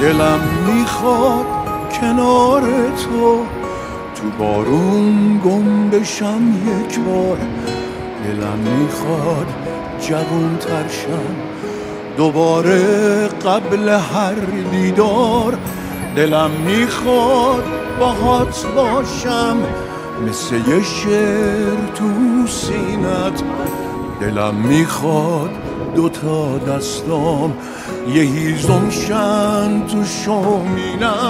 دلم می‌خواد کنار تو. تو بارون گم بشم یک بار. دلم می‌خواد جوون ترشم دوباره قبل هر دیدار دلم می‌خواد باهات باشم. مثل یه شعر تو سینت. دلم می‌خواد دوتا دستام یه هیزم شن تو شومینم